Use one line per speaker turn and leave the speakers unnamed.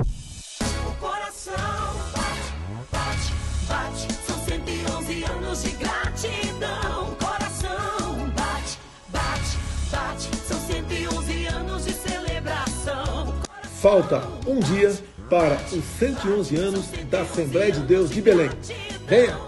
O coração bate, bate, bate. São 111 anos de gratidão. O Coração bate, bate, bate. São 111 anos de celebração.
Falta um dia para os 111 anos da Assembleia de Deus de Belém. Venha!